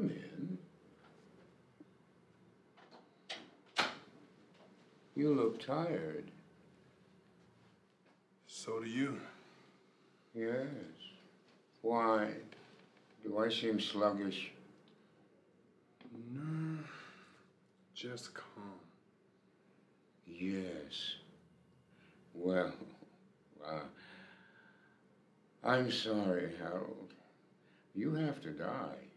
Come in. You look tired. So do you. Yes. Why? Do I seem sluggish? No. Just calm. Yes. Well, uh, I'm sorry, Harold. You have to die.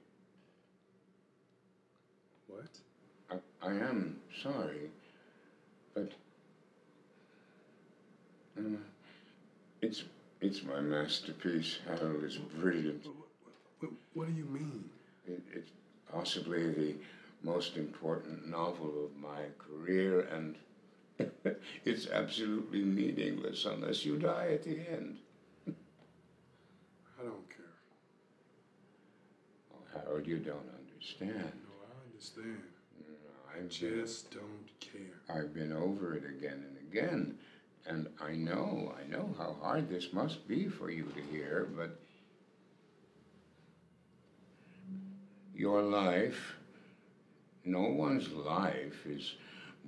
What? I, I am sorry, but uh, it's it's my masterpiece. Harold is brilliant. What, what, what do you mean? It, it's possibly the most important novel of my career, and it's absolutely meaningless unless you die at the end. I don't care. Oh, Harold, you don't understand. I understand. No, I'm Just don't care. I've been over it again and again, and I know, I know how hard this must be for you to hear, but your life, no one's life is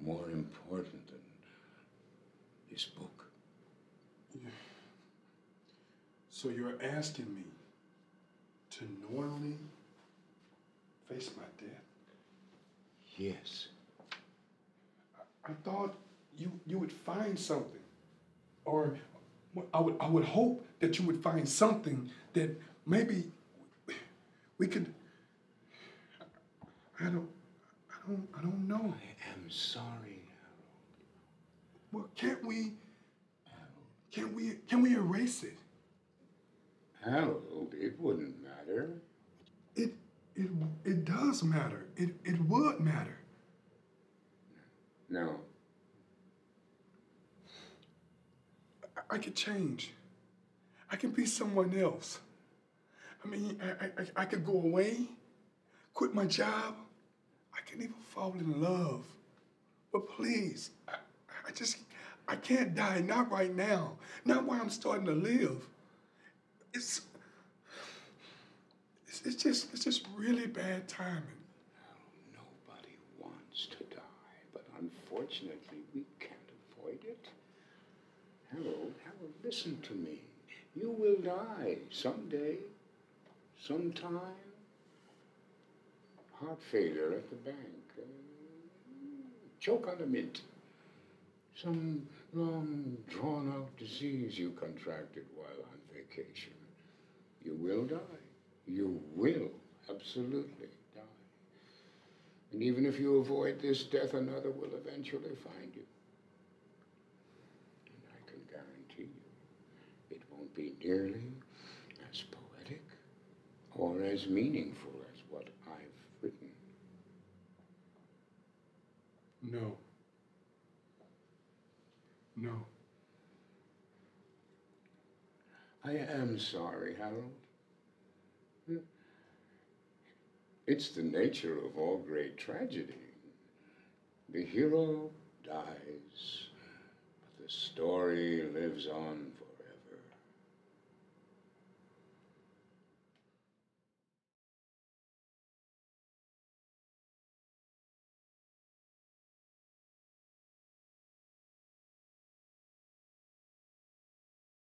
more important than this book. So you're asking me to knowingly face my death? Yes. I thought you you would find something, or I would I would hope that you would find something that maybe we could. I don't I don't I don't know. I am sorry, Well, can't we? Can't we? Can we erase it? Harold. Harold, it wouldn't matter. It it it does matter. It it would matter. No. I, I could change. I can be someone else. I mean, I, I, I could go away, quit my job. I can even fall in love. But please, I, I just, I can't die. Not right now. Not while I'm starting to live. It's, it's, it's just, it's just really bad timing. Nobody wants to die, but unfortunately, we can't avoid it. Harold, Harold, listen to me. You will die someday, sometime. Heart failure at the bank. Uh, choke on a mint. Some long, drawn out disease you contracted while on vacation. You will die. You will absolutely die. And even if you avoid this death, another will eventually find you. And I can guarantee you, it won't be nearly as poetic or as meaningful as what I've written. No. No. I am sorry, Harold. Mm-hmm. It's the nature of all great tragedy. The hero dies, but the story lives on